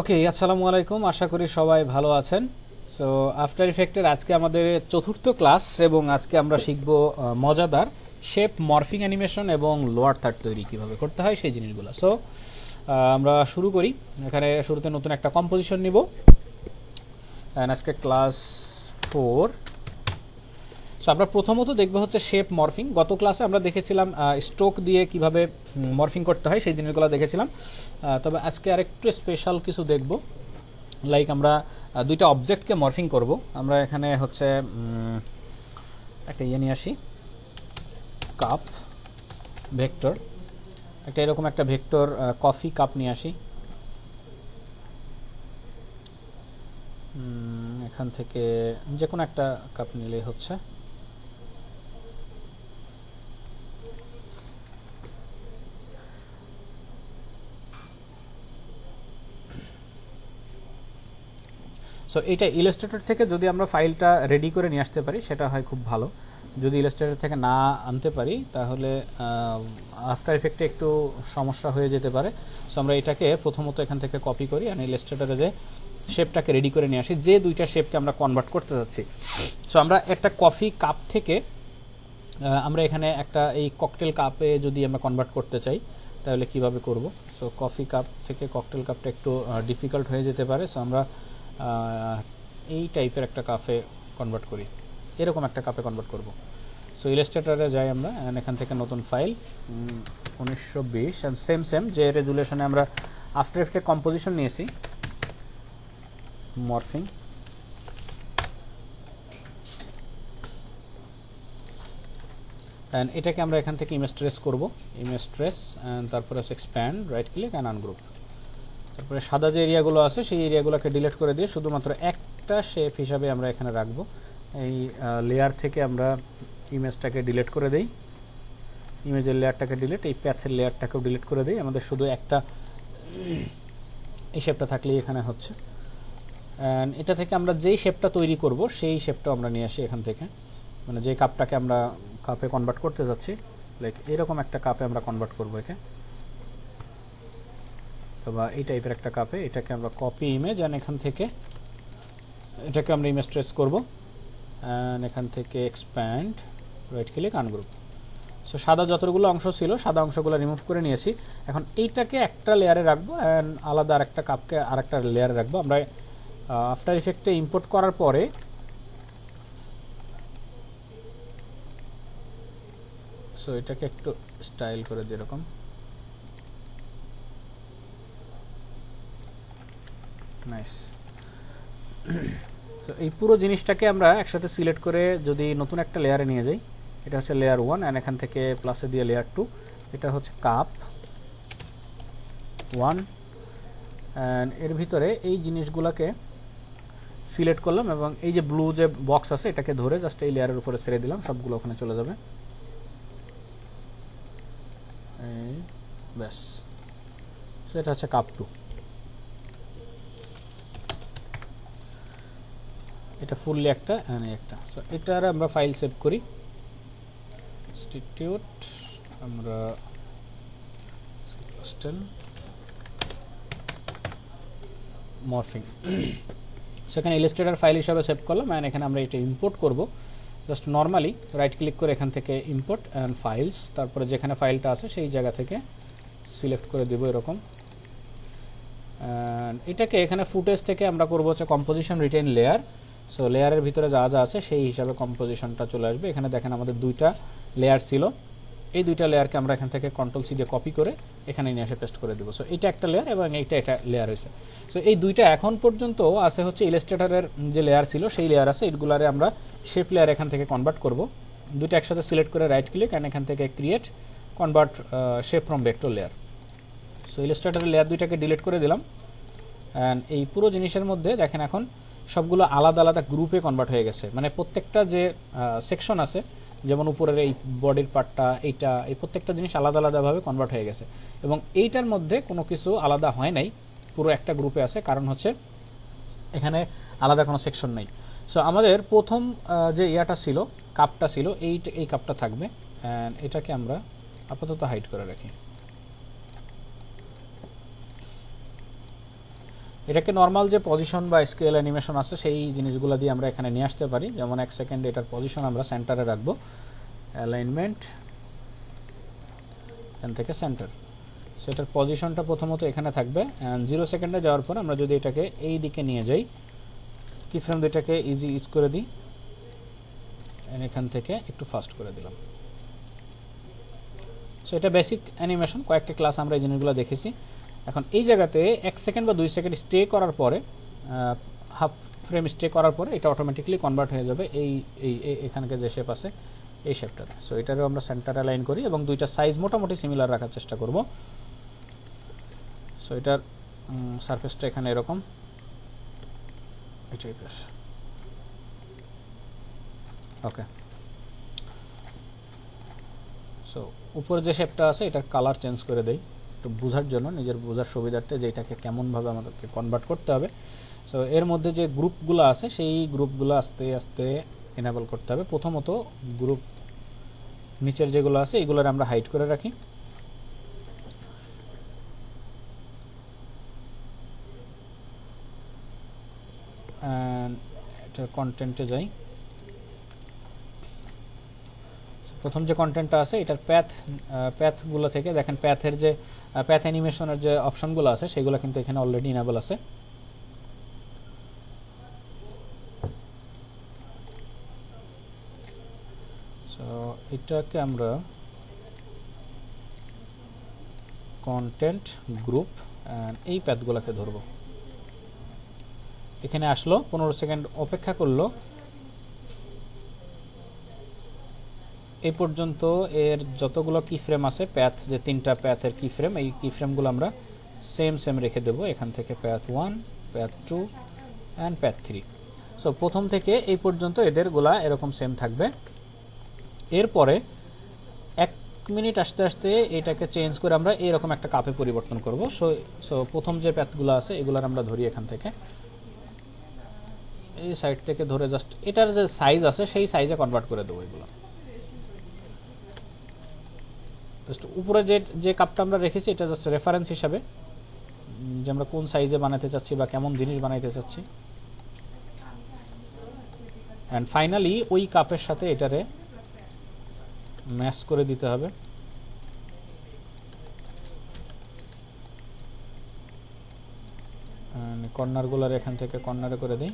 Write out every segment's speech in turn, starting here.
ওকে আসসালামু আলাইকুম। আশা করি সবাই ভালো আছেন। সো আফটার ইফেক্টের আজকে আমাদের চতুর্থ ক্লাস এবং আজকে আমরা শিখব মজাদার শেপ মর্ফিং অ্যানিমেশন এবং লোয়ার থার্ড তৈরি কীভাবে করতে হয় সেই জিনিসগুলো। সো আমরা শুরু করি। এখানে শুরুতে নতুন একটা কম্পোজিশন নিব। আজকে ক্লাস ফোর সো আমরা প্রথমত দেখব হচ্ছে শেপ মরফিং গত ক্লাসে আমরা দেখেছিলাম স্ট্রোক দিয়ে কীভাবে মরফিং করতে হয়, সেই জিনিসগুলো দেখেছিলাম। তবে আজকে আরেকটু স্পেশাল কিছু দেখব। লাইক আমরা দুইটা অবজেক্টকে মরফিং করব। আমরা এখানে হচ্ছে একটা ইয়ে নিয়ে আসি। কাপ ভেক্টর একটা এরকম একটা ভেক্টর কফি কাপ নিয়ে আসি। এখান থেকে যে কোনো একটা কাপ নিলেই হচ্ছে। সো এটা ইলাস্ট্রেটর থেকে যদি আমরা ফাইলটা রেডি করে নিয়ে আসতে পারি, সেটা হয় খুব ভালো। যদি ইলাস্ট্রেটর থেকে না আনতে পারি, তাহলে আফটার এফেক্টে একটু সমস্যা হয়ে যেতে পারে। সো আমরা এটাকে প্রথমত এখান থেকে কপি করি আর ইলাস্ট্রেটরে যে শেপটাকে রেডি করে নিয়ে আসি, যে দুইটা শেপকে আমরা কনভার্ট করতে যাচ্ছি। সো আমরা একটা কফি কাপ থেকে আমরা এখানে একটা এই ককটেল কাপে যদি আমরা কনভার্ট করতে চাই, তাহলে কীভাবে করব? সো কফি কাপ থেকে ককটেল কাপটা একটু ডিফিকাল্ট হয়ে যেতে পারে। সো আমরা এই টাইপের একটা কাপে কনভার্ট করি। এরকম একটা কাপে কনভার্ট করব। সো ইলাস্ট্রেটরে যাই আমরা এখান থেকে নতুন ফাইল উনিশশো বিশ সেম সেম যে রেজুলেশনে আমরা আফটার এফেক্টের কম্পোজিশন নিয়েছি। মরফিং এটাকে আমরা এখান থেকে ইমেজ ট্রেস করব। ইমেজ ট্রেস অ্যান্ড তারপরে হচ্ছে expand right click and ungroup তারপরে সাদা যে এরিয়াগুলো আছে, সেই এরিয়াগুলোকে ডিলিট করে দিয়ে শুধুমাত্র একটা শেপ হিসাবে আমরা এখানে রাখব। এই লেয়ার থেকে আমরা ইমেজটাকে ডিলিট করে দেই। ইমেজের লেয়ারটাকে ডিলিট এই প্যাথের লেয়ারটাকেও ডিলিট করে দিই। আমাদের শুধু একটা এই শেপটা থাকলেই এখানে হচ্ছে। অ্যান্ড এটা থেকে আমরা যেই শেপটা তৈরি করব, সেই শেপটা আমরা নিয়ে আসি এখান থেকে। মানে যে কাপটাকে আমরা কাপে কনভার্ট করতে যাচ্ছি লাইক এরকম একটা কাপে আমরা কনভার্ট করব একে। অথবা এই টাইপের একটা কাপে এটাকে আমরা কপি ইমেজ অ্যান্ড এখান থেকে এটাকে আমরা ইমেজ ট্রেস করব অ্যান্ড এখান থেকে expand right click ungroup so সাদা যতগুলো অংশ ছিল, সাদা অংশগুলো রিমুভ করে নিয়েছি। এখন এইটাকে একটা লেয়ারে রাখব অ্যান্ড আলাদা আরেকটা কাপকে আরেকটা লেয়ারে রাখব। আমরা আফটার ইফেক্টে ইম্পোর্ট করার পরে সো এটাকে একটু স্টাইল করে দিই এরকম। নাইস তো এই পুরো জিনিসটাকে আমরা একসাথে সিলেক্ট করে যদি নতুন একটা লেয়ারে নিয়ে যাই, এটা হচ্ছে লেয়ার ওয়ান অ্যান্ড এখান থেকে প্লাসে দিয়ে লেয়ার টু এটা হচ্ছে কাপ ওয়ান অ্যান্ড এর ভিতরে এই জিনিসগুলোকে সিলেক্ট করলাম এবং এই যে ব্লু যে বক্স আছে, এটাকে ধরে জাস্ট এই লেয়ারের উপরে ছেড়ে দিলাম, সবগুলো ওখানে চলে যাবে। ব্যাস। এটা হচ্ছে কাপ টু এটা ফুললি একটা এই একটা। সো এটার আমরা ফাইল সেভ করি। ইনস্টিটিউট আমরা মরফিং সেখানে ইলাস্ট্রেটর ফাইল হিসাবে সেভ করলাম অ্যান্ড এখানে আমরা এটা ইম্পোর্ট করব। জাস্ট নর্মালি রাইট ক্লিক করে এখান থেকে ইম্পোর্ট অ্যান্ড ফাইলস তারপরে যেখানে ফাইলটা আছে সেই জায়গা থেকে সিলেক্ট করে দেবো এরকম। এটাকে এখানে ফুটেজ থেকে আমরা করব হচ্ছে কম্পোজিশন রিটেন লেয়ার সো লেয়ারের ভিতরে যা যা আছে, সেই হিসাবে কম্পোজিশনটা চলে আসবে। এখানে দেখেন আমাদের দুইটা লেয়ার ছিল। এই দুইটা লেয়ারকে আমরা এখান থেকে কন্ট্রোল সি দিয়ে কপি করে এখানে নিয়ে এসে পেস্ট করে দেবো। সো এটা একটা লেয়ার এবং এইটা এটা লেয়ার হয়েছে। সো এই দুইটা এখন পর্যন্ত আছে হচ্ছে ইলাস্ট্রেটরের যে লেয়ার ছিল, সেই লেয়ার আছে। এইগুলারে আমরা শেপ লেয়ার এখান থেকে কনভার্ট করব। দুইটা একসাথে সিলেক্ট করে রাইট ক্লিক অ্যান্ড এখান থেকে create convert shape from vector layer so ইলাস্ট্রেটরের layer দুইটাকে ডিলিট করে দিলাম। অ্যান্ড এই পুরো জিনিসের মধ্যে দেখেন এখন সবগুলো আলাদা আলাদা গ্রুপে কনভার্ট হয়ে গেছে। মানে প্রত্যেকটা যে সেকশন আছে, যেমন উপরের এই বডির পার্টটা এইটা, এই প্রত্যেকটা জিনিস আলাদা আলাদাভাবে কনভার্ট হয়ে গেছে। এবং এইটার মধ্যে কোনো কিছু আলাদা হয় নাই, পুরো একটা গ্রুপে আছে। কারণ হচ্ছে, এখানে আলাদা কোনো সেকশন নেই। সো আমাদের প্রথম যে ইয়াটা ছিল কাপটা ছিল এই এই কাপটা থাকবে। অ্যান্ড এটাকে আমরা আপাতত হাইড করে রাখি। এটাকে নর্মাল যে পজিশন বা স্কেল অ্যানিমেশন আছে, সেই জিনিসগুলো দিয়ে আমরা এখানে নিয়ে আসতে পারি। যেমন এক সেকেন্ড এটার পজিশন আমরা সেন্টারে রাখব। অ্যালাইনমেন্ট এখান থেকে সেন্টার সেটার পজিশনটা প্রথমত এখানে থাকবে। অ্যান্ড জিরো সেকেন্ডে যাওয়ার পর আমরা যদি এটাকে এই দিকে নিয়ে যাই কি ফ্রেম দুইটাকে ইজি ইজ করে দিই। এখান থেকে একটু ফাস্ট করে দিলাম। সো এটা বেসিক অ্যানিমেশন কয়েকটা ক্লাস আমরা এই জিনিসগুলো দেখেছি। এখন এই জায়গাতে এক সেকেন্ড বা দুই সেকেন্ড স্টে করার পরে হাফ ফ্রেম স্টে করার পরে এটা অটোমেটিকলি কনভার্ট হয়ে যাবে এই এই এখানকার যে শেপ আছে, এই শেপটাতে সো এটারও আমরা সেন্টারে লাইন করি এবং দুইটা সাইজ মোটামুটি সিমিলার রাখার চেষ্টা করব। সো এটার সারফেসটা এখানে এরকম। ওকে সো উপরে যে শেপটা আছে, এটার কালার চেঞ্জ করে দেই। একটু বোঝার জন্য, নিজের বোঝার সুবিধার্থে যে এটাকে কেমনভাবে আমাদেরকে কনভার্ট করতে হবে। সো এর মধ্যে যে গ্রুপগুলো আছে, সেই গ্রুপগুলো আস্তে আস্তে এনাবেল করতে হবে। প্রথমত গ্রুপ নিচের যেগুলো আছে, এগুলোর আমরা হাইড করে রাখি। কন্টেন্টে যাই। প্রথম যে কন্টেন্টটা আছে, এটার প্যাথ প্যাথগুলো থেকে দেখেন প্যাথের যে প্যাথ অ্যানিমেশনের যে অপশনগুলো আছে, সেগুলো কিন্তু এখানে অলরেডি ইনেবল আছে। এটাকে আমরা কন্টেন্ট গ্রুপ এই প্যাথগুলোকে ধরবো। এখানে আসলো, পনেরো সেকেন্ড অপেক্ষা করল। এই পর্যন্ত এর যতগুলো কি ফ্রেম আছে প্যাথ যে তিনটা প্যাথের কি ফ্রেম এই কি ফ্রেমগুলো আমরা সেম সেম রেখে দেবো। এখান থেকে path one path two and path three so প্রথম থেকে এই পর্যন্ত এদের গোলা এরকম সেম থাকবে। এরপরে এক মিনিট আস্তে আস্তে এটাকে চেঞ্জ করে আমরা এরকম একটা কাপে পরিবর্তন করব। সো সো প্রথম যে প্যাথগুলো আছে, এগুলার আমরা ধরি এখান থেকে। এই সাইড থেকে ধরে জাস্ট এটার যে সাইজ আছে, সেই সাইজে কনভার্ট করে দেবো এগুলো। জাস্ট উপরে যে যে কাপটা আমরা রেখেছি, এটা জাস্ট রেফারেন্স হিসাবে যে আমরা কোন সাইজে বানাতে চাচ্ছি বা কেমন জিনিস বানাইতে চাচ্ছি। অ্যান্ড ফাইনালি ওই কাপের সাথে এটারে ম্যাচ করে দিতে হবে। কর্নারগুলোর এখান থেকে কর্নারে করে দিই।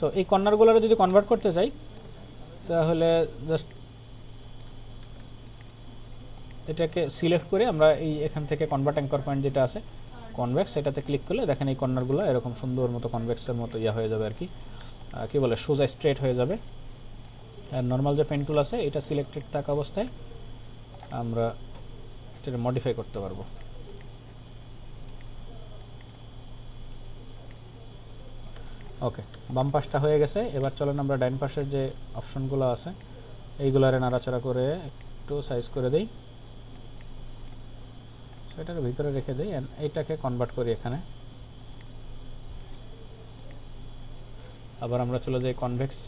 সো এই কর্নারগুলোরে যদি কনভার্ট করতে চাই, তাহলে জাস্ট এটাকে সিলেক্ট করে আমরা এই এখান থেকে কনভার্ট অ্যাঙ্কর পয়েন্ট যেটা আছে কনভেক্স এটাতে ক্লিক করলে দেখেন এই কর্নারগুলো এরকম সুন্দর মতো কনভেক্সের মতো ইয়া হয়ে যাবে আর কি। কি বলে, সোজা স্ট্রেট হয়ে যাবে। আর নর্মাল যে পেন টুল আছে, এটা সিলেক্টেড থাকা অবস্থায় আমরা এটা মডিফাই করতে পারব। ওকে বাম পাশটা হয়ে গেছে। এবার চলেন আমরা ডাইন পাশের যে অপশনগুলো আছে, এইগুলারে নাড়াচাড়া করে একটু সাইজ করে দেই। সেটার ভিতরে রেখে দেই এইটাকে কনভার্ট করি এখানে। আবার আমরা চলে যাই কনভেক্স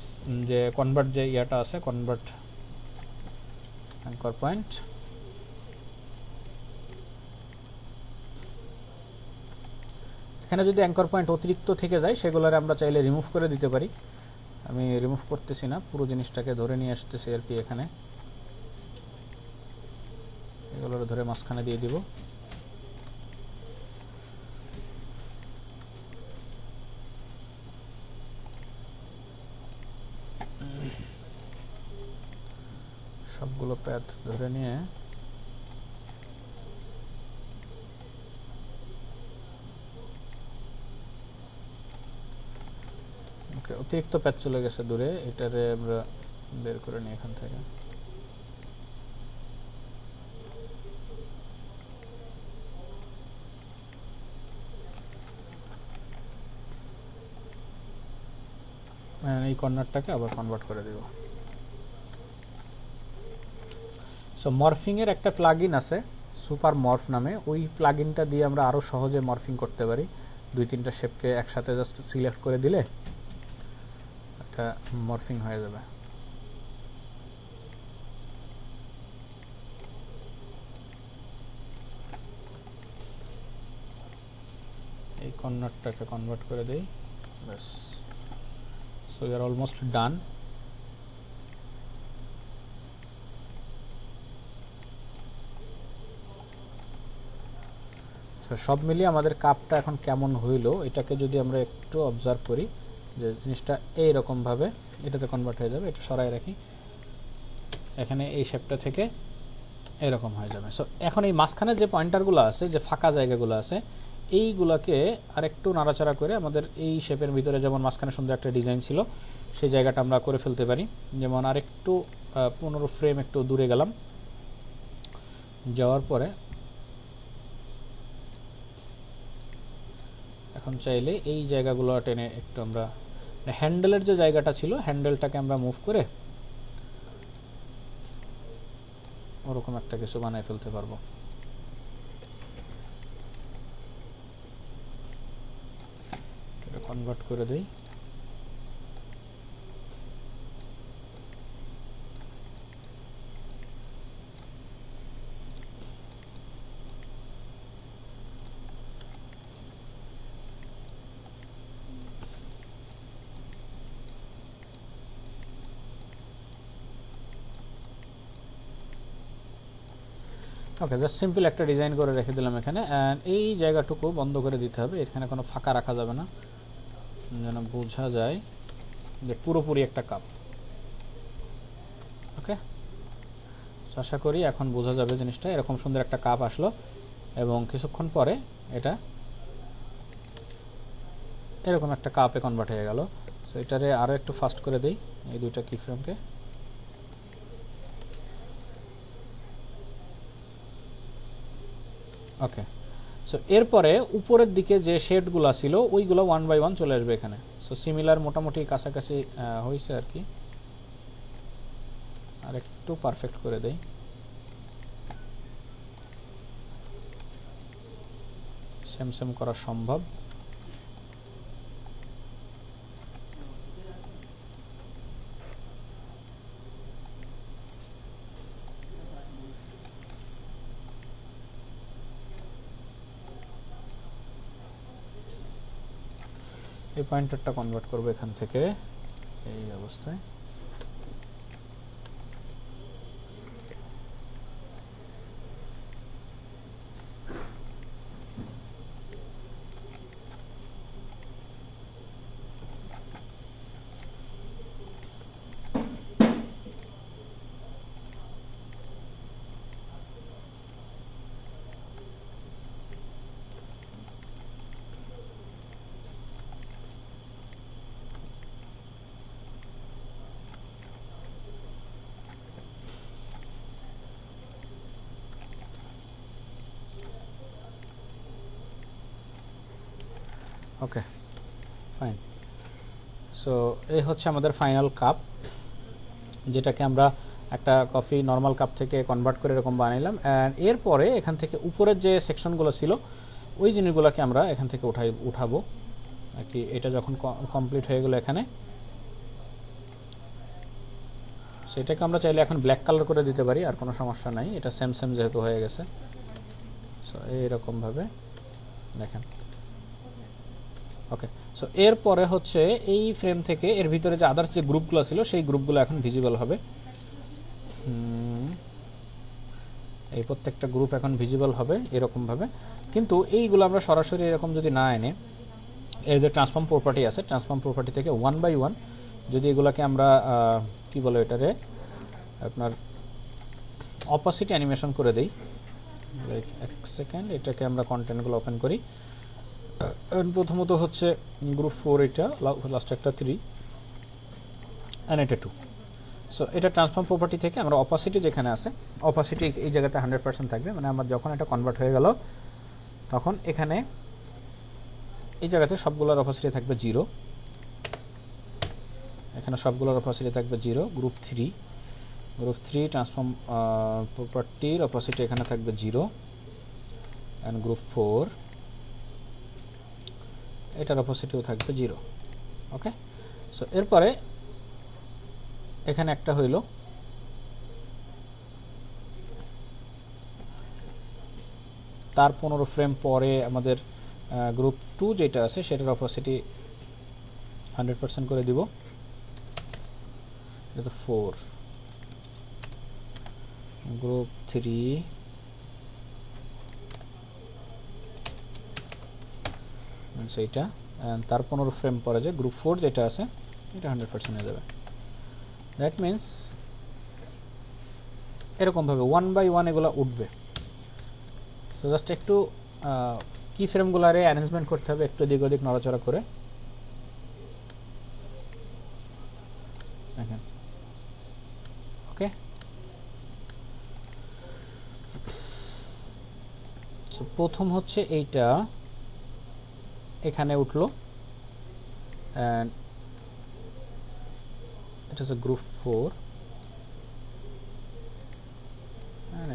যে কনভার্ট যে ইয়াটা আছে কনভার্ট অ্যাঙ্কর পয়েন্ট এখানে যদি অ্যাঙ্কর পয়েন্ট অতিরিক্ত থেকে যায়, সেগুলোর আমরা চাইলে রিমুভ করে দিতে পারি। আমি রিমুভ করতেছি না, পুরো জিনিসটাকে ধরে নিয়ে আসতেছি আর কি এখানে। এগুলোর ধরে মাঝখানে দিয়ে দিব। সবগুলো প্যাথ ধরে নিয়ে ওকে অতিরিক্ত প্যাচ চলে গেছে দূরে, এটারে আমরা বের করে নিই এখান থেকে। And এই কর্নারটাকে আবার কনভার্ট করে দিব। সো মরফিং এর একটা প্লাগইন আছে সুপার মরফ নামে। ওই প্লাগইনটা দিয়ে আমরা আরও সহজে মরফিং করতে পারি। দুই তিনটা শেপকে একসাথে জাস্ট সিলেক্ট করে দিলে একটা মর্ফিং হয়ে যাবে। এই কর্নারটাকে কনভার্ট করে দেই। ব্যাস। So you are almost done সব মিলিয়ে আমাদের কাপটা এখন কেমন হইল, এটাকে যদি আমরা একটু অবজার্ভ করি। যে জিনিসটা এইরকমভাবে এটাতে কনভার্ট হয়ে যাবে, এটা সরাই রাখি। এখানে এই শেপটা থেকে এরকম হয়ে যাবে। সো এখন এই মাঝখানে যে পয়েন্টারগুলো আছে, যে ফাঁকা জায়গাগুলো আছে, এইগুলাকে আরেকটু নাড়াচাড়া করে আমাদের এই শেপের ভিতরে যেমন মাঝখানে সুন্দর একটা ডিজাইন ছিল, সেই জায়গাটা আমরা করে ফেলতে পারি। যেমন আরেকটু পনেরো ফ্রেম একটু দূরে গেলাম। যাওয়ার পরে এখন চাইলে এই জায়গাগুলো টেনে একটু আমরা হ্যান্ডেলের যে জায়গাটা ছিল, হ্যান্ডেলটাকে আমরা মুভ করে ওরকম একটা কিছু বানিয়ে ফেলতে পারব। কনভার্ট করে দিই। ওকে জাস্ট সিম্পল একটা ডিজাইন করে রেখে দিলাম এখানে অ্যান্ড এই জায়গাটুকু বন্ধ করে দিতে হবে, এখানে কোনো ফাঁকা রাখা যাবে না। যেন বোঝা যায় যে পুরোপুরি একটা কাপ। ওকে আশা করি এখন বোঝা যাবে জিনিসটা, এরকম সুন্দর একটা কাপ আসলো, এবং কিছুক্ষণ পরে এটা এরকম একটা কাপে কনভার্ট হয়ে গেল। সো এটারে আরও একটু ফাস্ট করে দিই, এই দুইটা কি। ফ্রেমকে ওকে সো এরপরে উপরের দিকে যে শেডগুলো ছিল, ওইগুলো ওয়ান বাই ওয়ান চলে আসবে এখানে। সো সিমিলার মোটামুটি কাছাকাছি হয়েছে আর কি। আর একটু পারফেক্ট করে দেই। সেম সেম করা সম্ভব। পয়েন্টারটা কনভার্ট করব এখান থেকে। এই অবস্থায়। ওকে ফাইন সো এই হচ্ছে আমাদের ফাইনাল কাপ যেটাকে আমরা একটা কফি নর্মাল কাপ থেকে কনভার্ট করে এরকম বানাইলাম অ্যান্ড এরপরে এখান থেকে উপরের যে সেকশনগুলো ছিল, ওই জিনিসগুলোকে আমরা এখান থেকে উঠাই, উঠাবো। আর কি, এটা যখন কমপ্লিট হয়ে গেলো এখানে, সেটাকে আমরা চাইলে এখন ব্ল্যাক কালার করে দিতে পারি, আর কোনো সমস্যা নাই। এটা সেম সেম যেহেতু হয়ে গেছে। সো এইরকমভাবে দেখেন। ওকে সো এরপরে হচ্ছে এই ফ্রেম থেকে এর ভিতরে যে আদার্স যে গ্রুপগুলো ছিল, সেই গ্রুপগুলো এখন ভিজিবল হবে। এই প্রত্যেকটা গ্রুপ এখন ভিজিবল হবে এরকমভাবে। কিন্তু এইগুলো আমরা সরাসরি এরকম যদি না এনে, এই যে ট্রান্সফর্ম প্রপার্টি আছে ট্রান্সফর্ম প্রপার্টি থেকে ওয়ান বাই ওয়ান যদি এগুলোকে আমরা কি বলে এটারে আপনার অপোসিট অ্যানিমেশন করে দেই। লাইক এক সেকেন্ড এটাকে আমরা কন্টেন্টগুলো ওপেন করি। প্রথমত হচ্ছে গ্রুপ ফোর এটা লাস্ট একটা থ্রি অ্যান্ড এটা টু সো এটা ট্রান্সফর্ম প্রপার্টি থেকে আমরা অপাসিটি যেখানে আছে অপাসিটি এই জায়গাতে হান্ড্রেড পার্সেন্ট থাকবে মানে আমার যখন এটা কনভার্ট হয়ে গেল, তখন এখানে এই জায়গাতে সবগুলোর অপাসিটি থাকবে জিরো এখানে সবগুলোর অপাসিটি থাকবে zero group three group three transform প্রপার্টির অপাসিটি এখানে থাকবে জিরো অ্যান্ড গ্রুপ ফোর এটার অপোসিটিও থাকবে জিরো ওকে সো এরপরে এখানে একটা হইল, তার পনেরো ফ্রেম পরে আমাদের গ্রুপ টু যেটা আছে, সেটার অপোসিটি হান্ড্রেড পার্সেন্ট করে দিব। এটা তো ফোর গ্রুপ থ্রি সেইটা তার পনেরো ফ্রেম পরে যে গ্রুপ ফোর যেটা আছে, এটা হান্ড্রেড পার্সেন্ট হয়ে যাবে। দ্যাট মিন্স এরকমভাবে ওয়ান বাই ওয়ান এগুলো উঠবে। তো জাস্ট একটু কি ফ্রেমগুলারে অ্যারেঞ্জমেন্ট করতে হবে, একটু এদিক ওদিক নড়াচড়া করে। দেখেন। ওকে প্রথম হচ্ছে এইটা। এখানে উঠল। অ্যান্ড এটা গ্রুপ ফোর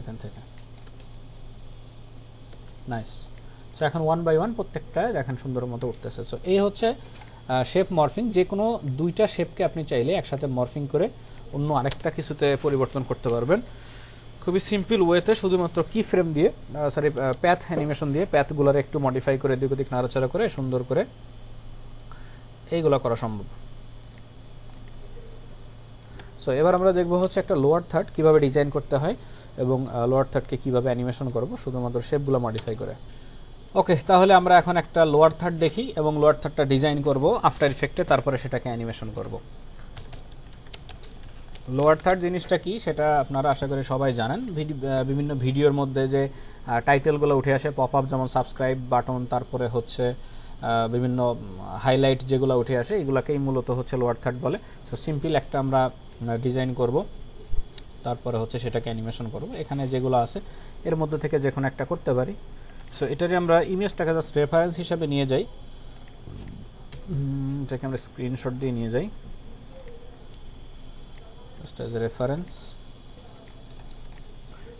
এখান থেকে। নাইস সো এখন ওয়ান বাই ওয়ান প্রত্যেকটা দেখেন সুন্দর মতো উঠতেছে। সো এই হচ্ছে শেপ মরফিং যে কোনো দুইটা শেপকে আপনি চাইলে একসাথে মরফিং করে অন্য আরেকটা কিছুতে পরিবর্তন করতে পারবেন। খুবই সিম্পল ওয়েতে শুধুমাত্র কি ফ্রেম দিয়ে সরি প্যাথ অ্যানিমেশন দিয়ে প্যাথগুলোর একটু মডিফাই করে দিক ওদিক নাড়াচাড়া করে, সুন্দর করে এইগুলো করা সম্ভব। সো এবার আমরা দেখব হচ্ছে একটা লোয়ার থার্ড কীভাবে ডিজাইন করতে হয় এবং লোয়ার থার্ডকে কীভাবে অ্যানিমেশন করব, শুধুমাত্র শেপগুলো মডিফাই করে। ওকে তাহলে আমরা এখন একটা লোয়ার থার্ড দেখি এবং লোয়ার থার্ডটা ডিজাইন করব আফটার ইফেক্টে তারপরে সেটাকে অ্যানিমেশন করব। লোয়ার থার্ড জিনিসটা কি সেটা আপনারা আশা করি সবাই জানেন। বিভিন্ন ভিডিওর মধ্যে যে টাইটেলগুলো উঠে আসে পপ আপ যেমন সাবস্ক্রাইব বাটন তারপরে হচ্ছে বিভিন্ন হাইলাইট যেগুলো উঠে আসে, এগুলোকেই মূলত হচ্ছে লোয়ার থার্ড বলে। সো সিম্পল একটা আমরা ডিজাইন করব। তারপরে হচ্ছে সেটাকে অ্যানিমেশন করব। এখানে যেগুলো আছে, এর মধ্যে থেকে যে কোনো একটা করতে পারি। সো এটারে আমরা ইমেজটাকে জাস্ট রেফারেন্স হিসাবে নিয়ে যাই। এটাকে আমরা স্ক্রিনশট দিয়ে নিয়ে যাই। Just as a reference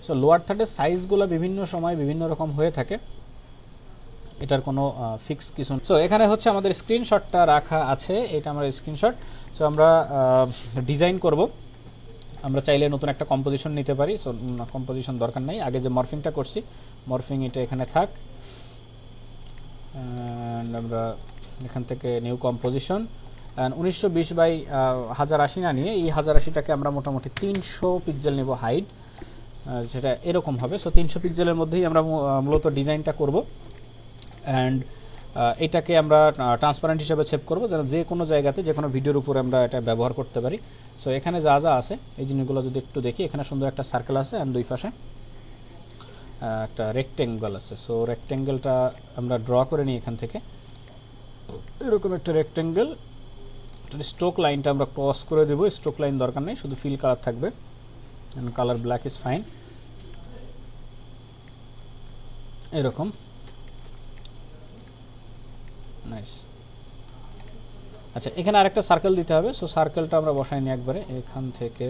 so lower থার্ডের সাইজগুলো বিভিন্ন সময় বিভিন্ন রকম হয়ে থাকে। এটার কোনো ফিক্স কিছু সো এখানে হচ্ছে আমাদের স্ক্রিনশটটা রাখা আছে। এটা আমার স্ক্রিনশট সো আমরা ডিজাইন করব। আমরা চাইলে নতুন একটা কম্পোজিশন নিতে পারি। সো কম্পোজিশন দরকার নেই। আগে যে মরফিংটা করছি মরফিং এটা এখানে থাক। আমরা এখান থেকে নিউ কম্পোজিশন উনিশশো বিশ বাই হাজার আশি না নিয়ে এই হাজার আশিটাকে আমরা মোটামুটি তিনশো পিকজেল নেব হাইট। সেটা এরকম হবে। সো তিনশো পিকজেলের মধ্যেই আমরা মূলত ডিজাইনটা করব। অ্যান্ড এটাকে আমরা ট্রান্সপারেন্ট হিসাবে সেভ করব যেন যে কোনো জায়গাতে যে কোনো ভিডিওর উপরে আমরা এটা ব্যবহার করতে পারি। সো এখানে যা যা আছে, এই জিনিসগুলো যদি একটু দেখি, এখানে সুন্দর একটা সার্কেল আছে অ্যান্ড দুই পাশে একটা রেক্টেঙ্গল আছে। সো রেক্টেঙ্গেলটা আমরা ড্র করে নিই এখান থেকে। এরকম একটা রেক্টেঙ্গেল স্ট্রোক লাইনটা আমরা ক্রস করে দেবো। স্ট্রোক লাইন দরকার নেই, শুধু ফিল কালার থাকবে। কালার ব্ল্যাক ইজ ফাইন এরকম। নাইস আচ্ছা এখানে আরেকটা সার্কেল দিতে হবে। সো সার্কেলটা আমরা বসাই নি একবারে। এখান থেকে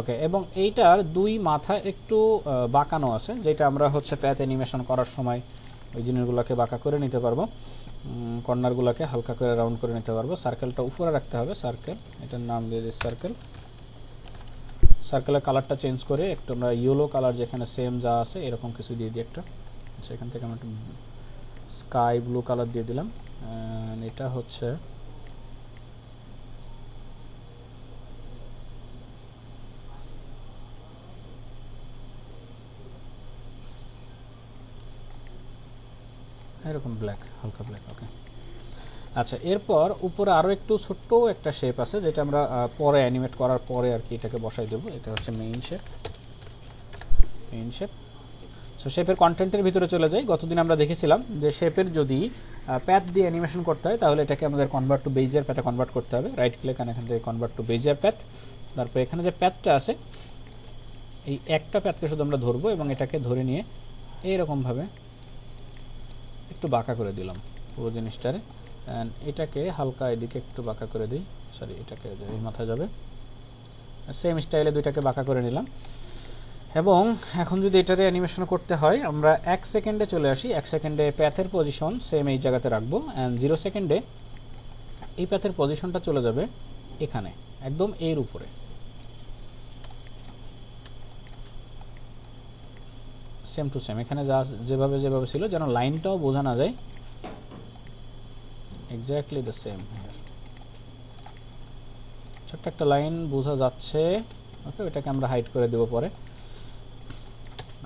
ওকে এবং এইটার দুই মাথা একটু বাঁকানো আছে, যেটা আমরা হচ্ছে প্যাথ অ্যানিমেশন করার সময় ওই জিনিসগুলোকে বাঁকা করে নিতে পারব। কর্নারগুলোকে হালকা করে রাউন্ড করে নিতে পারব। সার্কেলটা উপরে রাখতে হবে সার্কেল এটার নাম দিয়ে দিই সার্কেল সার্কেলের কালারটা চেঞ্জ করে একটু আমরা ইয়েলো কালার যেখানে সেম যা আছে, এরকম কিছু দিয়ে দিই একটা। সেখান থেকে আমরা একটু স্কাই ব্লু কালার দিয়ে দিলাম। এটা হচ্ছে এরকম ব্ল্যাক হালকা ব্ল্যাক ওকে আচ্ছা এরপর উপরে আরও একটু ছোট্ট একটা শেপ আছে, যেটা আমরা পরে অ্যানিমেট করার পরে আর কি এটাকে বসাই দেবো। এটা হচ্ছে main shape main shape so শেপের কন্টেন্টের ভিতরে চলে যাই। গতদিন আমরা দেখেছিলাম যে শেপের যদি প্যাথ দিয়ে অ্যানিমেশন করতে হয়, তাহলে এটাকে আমাদের কনভার্ট টু বেজিয়ার প্যাথে কনভার্ট করতে হবে। রাইট ক্লিক এখান থেকে কনভার্ট টু বেজিয়ার প্যাথ তারপর এখানে যে প্যাথটা আছে, এই একটা প্যাথকে শুধু আমরা ধরবো এবং এটাকে ধরে নিয়ে এইরকমভাবে একটু বাঁকা করে দিলাম পুরো জিনিসটারে। অ্যান্ড এটাকে হালকা এদিকে একটু বাঁকা করে দিই। সরি এটাকে এই মাথায় যাবে। সেম স্টাইলে দুইটাকে বাঁকা করে নিলাম। এবং এখন যদি এটারে অ্যানিমেশন করতে হয়, আমরা এক সেকেন্ডে চলে আসি। এক সেকেন্ডে প্যাথের পজিশন সেম এই জায়গাতে রাখব। অ্যান্ড জিরো সেকেন্ডে এই প্যাথের পজিশনটা চলে যাবে এখানে, একদম এর উপরে। সেম টু সেম এখানে যা যেভাবে যেভাবে ছিল, যেন লাইনটাও বোঝা না যায়। এক্স্যাক্টলি দ্য সেম ছোট্ট একটা লাইন বোঝা যাচ্ছে। ওকে এটাকে আমরা হাইড করে দেব পরে।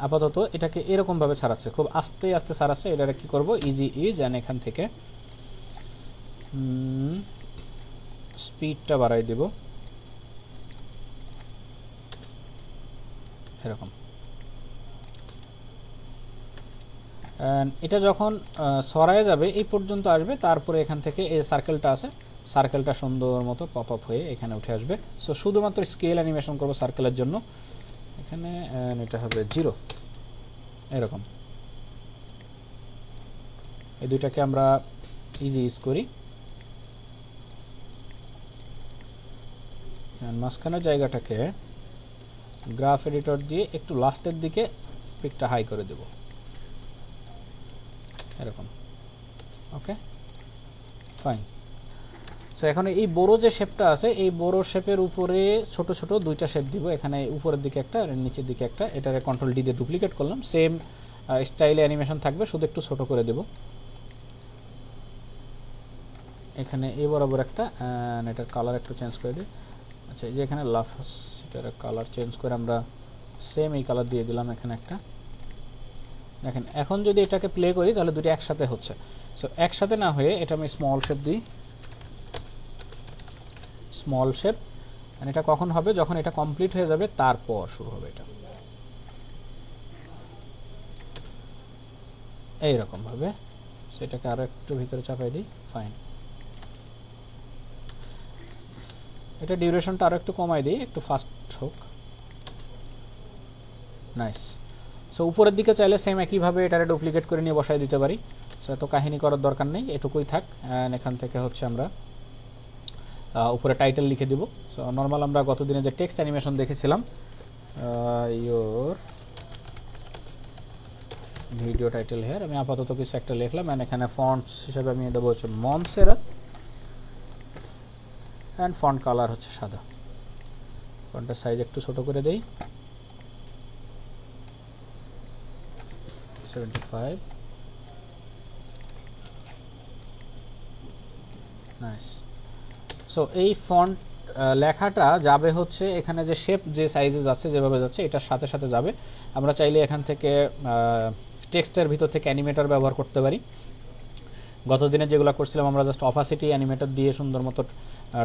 আপাতত এটাকে এরকম ভাবে ছাড়াচ্ছে। খুব আস্তে আস্তে ছাড়াচ্ছে। এটা কি করব? ইজি ইজ অ্যান্ড এখান থেকে স্পিডটা বাড়াই দেব। এরকম। এটা যখন সরায় যাবে, এই পর্যন্ত আসবে, তারপরে এখান থেকে এই সার্কেলটা আছে সার্কেলটা সুন্দর মতো পপ আপ হয়ে এখানে উঠে আসবে। সো শুধুমাত্র স্কেল অ্যানিমেশন করব সার্কেলের জন্য। এখানে এটা হবে জিরো এরকম। এই দুইটাকে আমরা ইজি ইউজ করি। মাঝখানের জায়গাটাকে গ্রাফ এডিটর দিয়ে একটু লাস্টের দিকে পিকটা হাই করে দেব। এরকম। ওকে ফাইন সো এখন এই বড় যে শেপটা আছে, এই বড় শেপের উপরে ছোট ছোট দুইটা শেপ দিব। এখানে উপরের দিকে একটা আর নিচের দিকে একটা। এটারে কন্ট্রোল ডি দিয়ে ডুপ্লিকেট করলাম। সেম স্টাইলে অ্যানিমেশন থাকবে, শুধু একটু ছোট করে দেব। এখানে এই বরাবর একটা এটার কালার একটু চেঞ্জ করে দিই। আচ্ছা এই যে এখানে লাফ এটার কালার চেঞ্জ করে আমরা সেম এই কালার দিয়ে দিলাম এখানে একটা। দেখেন, এখন যদি এটাকে প্লে করি, তাহলে দুটি একসাথে হচ্ছে। সো একসাথে না হয়ে এটা আমি স্মল শেপ দিই। স্মল শেপ এটা কখন হবে? যখন এটা কমপ্লিট হয়ে যাবে, তারপর শুরু হবে এটা। এইরকম ভাবে সেটাকে আরও একটু ভিতরে চাপাই দিই। ফাইন এটা ডিউরেশনটা আরও একটু কমাই দিই। একটু ফাস্ট হোক। নাইস সো উপরের দিকে চাইলে সেম একইভাবে এটারে ডুপ্লিকেট করে নিয়ে বসাই দিতে পারি। সো এত কাহিনী করার দরকার নেই, এটুকুই থাক। এখান থেকে হচ্ছে আমরা উপরে টাইটেল লিখে দিব। সো নর্মাল আমরা গতদিনে যে টেক্সট অ্যানিমেশন দেখেছিলাম ইয়োর ভিডিও টাইটেল হেয়ার আমি আপাতত কিছু একটা লিখলাম। অ্যান্ড এখানে ফন্টস হিসেবে আমি দেবো হচ্ছে মনসেরা অ্যান্ড ফন্ট কালার হচ্ছে সাদা। ফন্টের সাইজ একটু ছোটো করে দেই। সেভেন্টি ফাইভ নাইস সো এই ফন্ট লেখাটা যাবে হচ্ছে এখানে যে শেপ যে সাইজে যাচ্ছে যেভাবে যাচ্ছে, এটার সাথে সাথে যাবে। আমরা চাইলে এখান থেকে টেক্সটের ভিতর থেকে অ্যানিমেটর ব্যবহার করতে পারি। গত দিনে যেগুলো করছিলাম, আমরা জাস্ট অফাসিটি অ্যানিমেটর দিয়ে সুন্দর মতো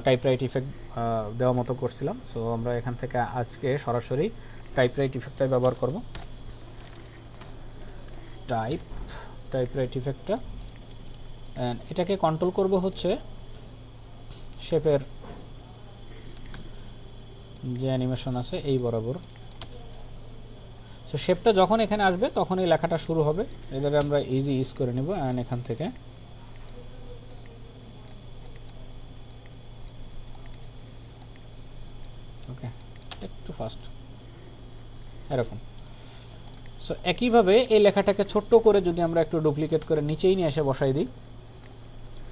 টাইপ রাইট ইফেক্ট দেওয়া মতো করছিলাম। সো আমরা এখান থেকে আজকে সরাসরি টাইপ রাইট ইফেক্টটাই ব্যবহার করব। টাইপ টাইপ রাইট ইফেক্টটা অ্যান্ড এটাকে কন্ট্রোল করব হচ্ছে শেপের যে অ্যানিমেশন আছে এই বরাবর। সো শেপটা যখন এখানে আসবে, তখন এই লেখাটা শুরু হবে। এটাকে আমরা ইজি ইউজ করে নেব অ্যান্ড এখান থেকে। ওকে একটু ফাস্ট এরকম। সো একইভাবে এই লেখাটাকে ছোট্ট করে যদি আমরা একটু ডুপ্লিকেট করে নিচেই নিয়ে এসে বসাই দিই।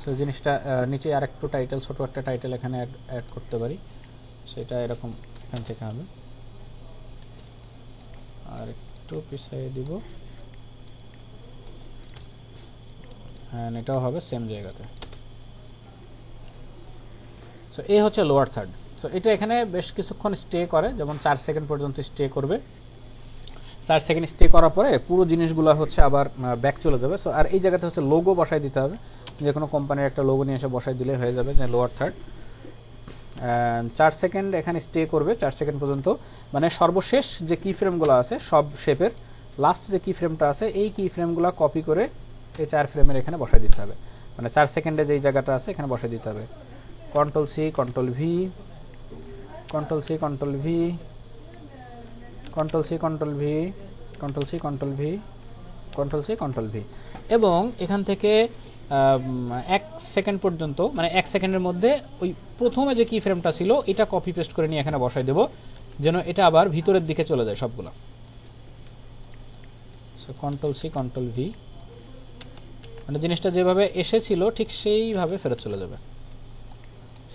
সো জিনিসটা নিচে আর একটু টাইটেল ছোট একটা টাইটেল এখানে অ্যাড করতে পারি। সেটা এরকম এখান থেকে হবে। আর একটু পিছিয়ে দিব। হ্যাঁ এটাও হবে সেম জায়গাতে। সো এই হচ্ছে লোয়ার থার্ড সো এটা এখানে বেশ কিছুক্ষণ স্টে করে, যেমন চার সেকেন্ড পর্যন্ত স্টে করবে। চার সেকেন্ড স্টে করার পরে পুরো জিনিসগুলো হচ্ছে আবার ব্যাক চলে যাবে। সো আর এই জায়গাতে হচ্ছে লোগো বসাই দিতে হবে। যে কোনো কোম্পানির একটা লোগো নিয়ে এসে বসাই দিলে হয়ে যাবে যে লোয়ার থার্ড চার সেকেন্ড এখানে স্টে করবে, চার সেকেন্ড পর্যন্ত। মানে সর্বশেষ যে কি ফ্রেমগুলো আছে, সব শেপের লাস্ট যে কি ফ্রেমটা আছে, এই কি ফ্রেমগুলো কপি করে এই চার ফ্রেমের এখানে বসাই দিতে হবে। মানে চার সেকেন্ডে যেই জায়গাটা আছে, এখানে বসাই দিতে হবে। Control C control V control C control V control C control V control C control V control C control V এবং এখান থেকে এক সেকেন্ড পর্যন্ত মানে এক সেকেন্ডের মধ্যে ওই প্রথমে যে কি ফ্রেমটা ছিল, এটা কপি পেস্ট করে নিয়ে এখানে বসাই দেব, যেন এটা আবার ভিতরের দিকে চলে যায় সবগুলো। So control C control V মানে জিনিসটা যেভাবে এসেছিল, ঠিক সেইভাবে ফেরত চলে যাবে।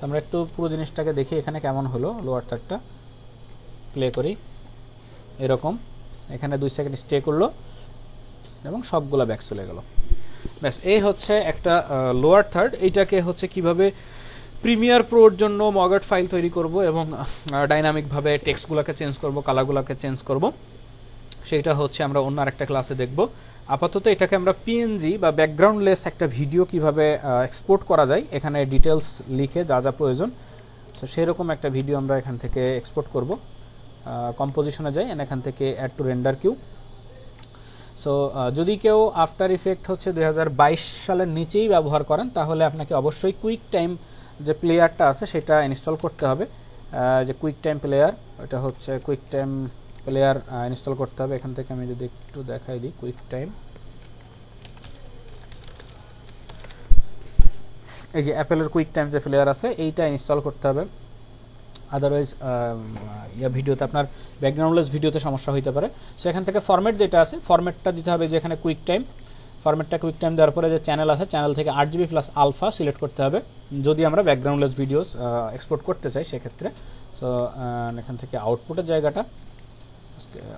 আমরা একটু পুরো জিনিসটাকে দেখি এখানে কেমন হলো লোয়ার থার্ডটা প্লে করি। এরকম। এখানে দুই সেকেন্ড স্টে করল এবং সবগুলো ব্যাক চলে গেল। ব্যাস, এই হচ্ছে একটা লোয়ার থার্ড এইটাকে হচ্ছে কীভাবে প্রিমিয়ার প্রোর জন্য মগাট ফাইল তৈরি করব এবং ডাইনামিকভাবে টেক্সটগুলোকে চেঞ্জ করব কালারগুলোকে চেঞ্জ করব। সেইটা হচ্ছে আমরা অন্য আরেকটা ক্লাসে দেখব। আপাতত এটাকে আমরা পিএনজি বা ব্যাকগ্রাউন্ডলেস একটা ভিডিও কীভাবে এক্সপোর্ট করা যায়, এখানে ডিটেলস লিখে যা যা প্রয়োজন সেরকম একটা ভিডিও আমরা এখান থেকে এক্সপোর্ট করব। কম্পোজিশনে যাই and এখান থেকে add to render queue so যদি কেউ আফটার ইফেক্ট হচ্ছে দু হাজার বাইশ সালের নিচেই ব্যবহার করেন, তাহলে আপনাকে অবশ্যই কুইক টাইম যে প্লেয়ারটা আছে, সেটা ইনস্টল করতে হবে। যে কুইক টাইম প্লেয়ার এটা হচ্ছে কুইক টাইম প্লেয়ার ইনস্টল করতে হবে। এখান থেকে আমি যদি একটু দেখাই দিই কুইক টাইম এই যে অ্যাপেলের কুইক টাইম যে প্লেয়ার আছে, এইটা ইনস্টল করতে হবে। আদারওয়াইজ ইয়া ভিডিওতে আপনার ব্যাকগ্রাউন্ডলেস ভিডিওতে সমস্যা হইতে পারে। সো এখান থেকে ফরম্যাট যেটা আছে ফরম্যাটটা দিতে হবে যে এখানে কুইক টাইম ফরম্যাটটা কুইক টাইম দেওয়ার পরে যে চ্যানেল আছে চ্যানেল থেকে আট জিবি প্লাস আলফা সিলেক্ট করতে হবে। যদি আমরা ব্যাকগ্রাউন্ডলেস ভিডিওস এক্সপোর্ট করতে চাই সেক্ষেত্রে। সো এখান থেকে আউটপুটের জায়গাটা।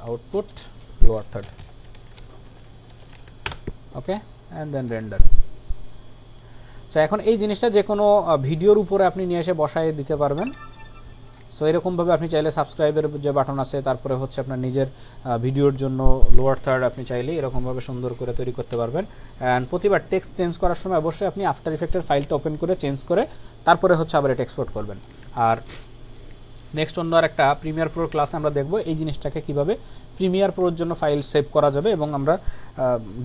Output lower third okay and then render so এখন এই জিনিসটা যে কোনো ভিডিওর উপরে আপনি নিয়ে এসে বসায় দিতে পারবেন। সো এরকমভাবে আপনি চাইলে সাবস্ক্রাইবের যে বাটন আছে, তারপরে হচ্ছে আপনার নিজের ভিডিওর জন্য লোয়ার থার্ড আপনি চাইলে এরকমভাবে সুন্দর করে তৈরি করতে পারবেন। অ্যান্ড প্রতিবার টেক্সট চেঞ্জ করার সময় অবশ্যই আপনি আফটার ইফেক্টের ফাইলটা ওপেন করে চেঞ্জ করে তারপরে হচ্ছে আবার এটা এক্সপোর্ট করবেন। আর নেক্সট অন্য আর একটা প্রিমিয়ার প্রোর ক্লাসে আমরা দেখব, এই জিনিসটাকে কীভাবে প্রিমিয়ার প্রোর জন্য ফাইল সেভ করা যাবে এবং আমরা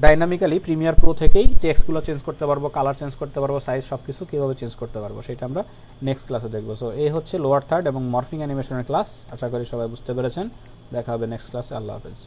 ডাইনামিক্যালি প্রিমিয়ার প্রো থেকেই টেক্সটগুলো চেঞ্জ করতে পারব কালার চেঞ্জ করতে পারব সাইজ সব কিছু কীভাবে চেঞ্জ করতে পারব সেটা আমরা নেক্সট ক্লাসে দেখব। সো এই হচ্ছে লোয়ার থার্ড এবং মর্ফিং অ্যানিমেশনের ক্লাস আশা করি সবাই বুঝতে পেরেছেন। দেখা হবে নেক্সট ক্লাসে আল্লাহ হাফেজ।